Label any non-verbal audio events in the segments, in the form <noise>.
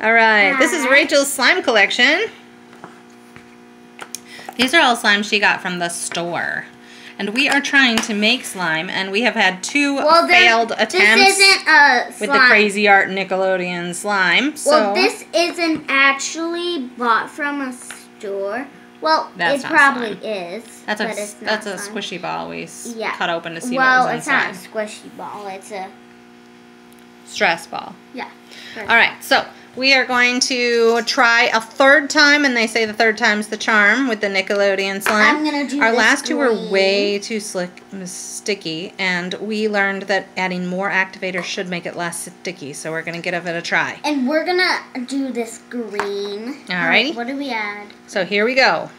All right, this is Rachel's slime collection. These are all slime she got from the store. And we are trying to make slime, and we have had two Well, failed attempts This isn't a slime. with the Crazy Art Nickelodeon slime. So Well, this isn't actually bought from a store. Well, That's it probably slime. is. that's a but it's not that's a slime. squishy ball we Yeah. cut open to see well, what was it's not a squishy ball. It's a Stress ball. yeah. All right, so we are going to try a third time, and they say the third time's the charm with the Nickelodeon slime. I'm gonna do Our last two were way too slick, sticky, and we learned that adding more activator should make it less sticky. So we're gonna give it a try. And we're gonna do this green. Alrighty. What do we add? So here we go.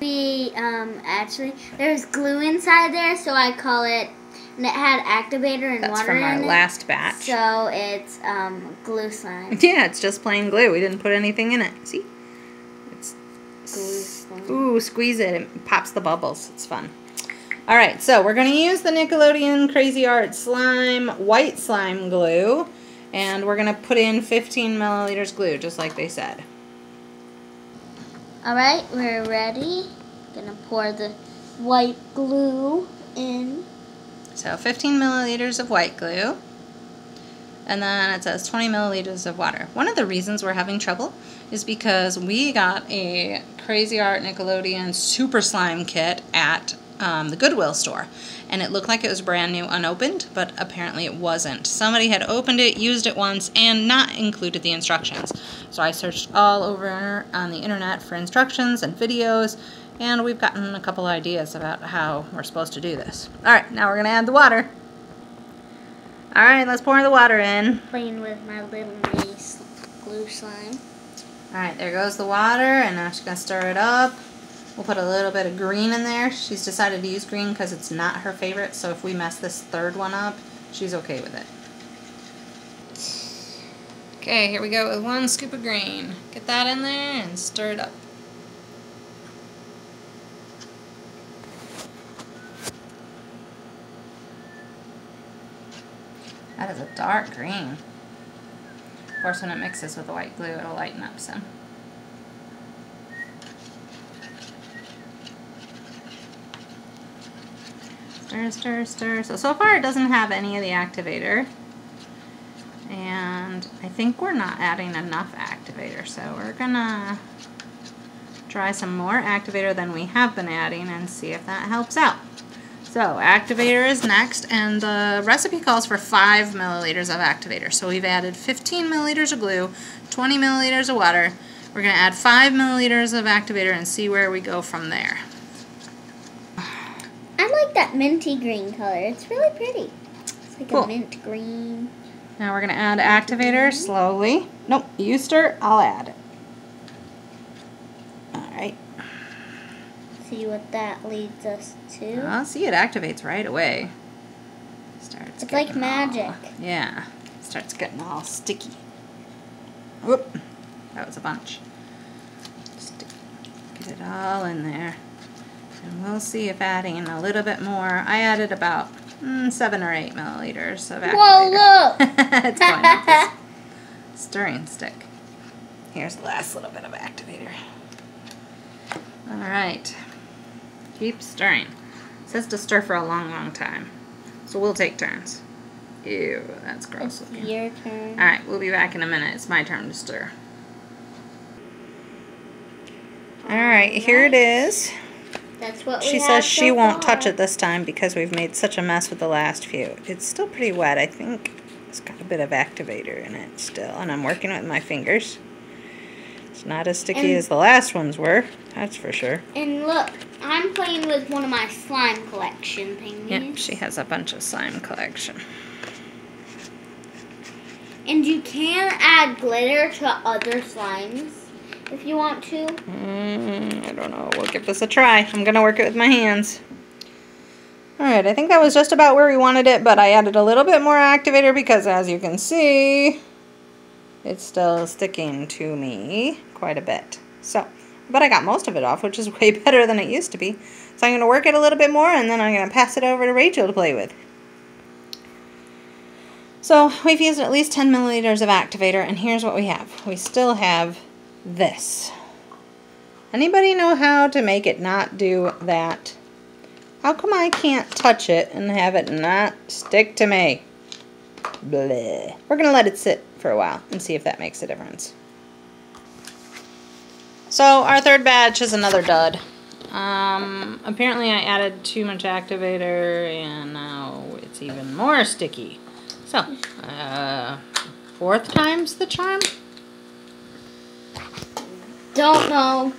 We um actually there's glue inside there, so I call it. And it had activator and That's water from our it. last batch. So it's um glue slime. <laughs> Yeah, it's just plain glue. We didn't put anything in it. See? It's glue slime. Ooh, squeeze it. It pops the bubbles. It's fun. All right, so we're going to use the Nickelodeon Crazy Art Slime White Slime Glue. And we're going to put in 15 milliliters glue, just like they said. All right, we're ready. Gonna pour the white glue in. So 15 milliliters of white glue. And then it says 20 milliliters of water. One of the reasons we're having trouble is because we got a Crazy Art Nickelodeon Super Slime kit at um, the Goodwill store. And it looked like it was brand new unopened, but apparently it wasn't. Somebody had opened it, used it once, and not included the instructions. So I searched all over on the internet for instructions and videos, and we've gotten a couple ideas about how we're supposed to do this. Alright, now we're going to add the water. Alright, let's pour the water in. Playing with my little mini glue slime. Alright, there goes the water, and now she's going to stir it up. We'll put a little bit of green in there. She's decided to use green because it's not her favorite, so if we mess this third one up, she's okay with it. Okay, here we go with one scoop of green. Get that in there and stir it up. That is a dark green. Of course, when it mixes with the white glue, it'll lighten up some. Stir, stir, stir. So, so far it doesn't have any of the activator. And I think we're not adding enough activator, so we're gonna try some more activator than we have been adding and see if that helps out. So activator is next, and the recipe calls for 5 milliliters of activator. So we've added 15 milliliters of glue, 20 milliliters of water. We're going to add 5 milliliters of activator and see where we go from there. I like that minty green color. It's really pretty. It's like Cool. a mint green. Now we're going to add activator slowly. Nope, you stir, I'll add it. Alright, See what that leads us to. I'll see it activates right away. Starts It's like getting all- magic. yeah, starts getting all sticky. Whoop, that was a bunch. Get it all in there. And we'll see if adding a little bit more. I added about mm, seven or eight milliliters of activator. Whoa, look! <laughs> it's going up this stirring stick. Here's the last little bit of activator. All right. Keep stirring. It says to stir for a long, long time. So we'll take turns. Ew, that's gross It's looking. your turn. All right, we'll be back in a minute. It's my turn to stir. All right, here it is. That's what She says she so won't far. touch it this time because we've made such a mess with the last few. It's still pretty wet. I think it's got a bit of activator in it still, and I'm working with my fingers. It's not as sticky And- as the last ones were, that's for sure. And look, I'm playing with one of my slime collection thingies. Yep, she has a bunch of slime collection. And you can add glitter to other slimes if you want to. Mm, I don't know. We'll give this a try. I'm going to work it with my hands. Alright, I think that was just about where we wanted it, but I added a little bit more activator because as you can see, it's still sticking to me quite a bit. So, but I got most of it off, which is <laughs> way better than it used to be. So I'm going to work it a little bit more, and then I'm going to pass it over to Rachel to play with. So we've used at least 10 milliliters of activator, and here's what we have. We still have this. Anybody know how to make it not do that? How come I can't touch it and have it not stick to me? Bleh. We're going to let it sit for a while and see if that makes a difference. So our third batch is another dud. Um, apparently I added too much activator and now it's even more sticky. So, uh, fourth time's the charm? Don't know.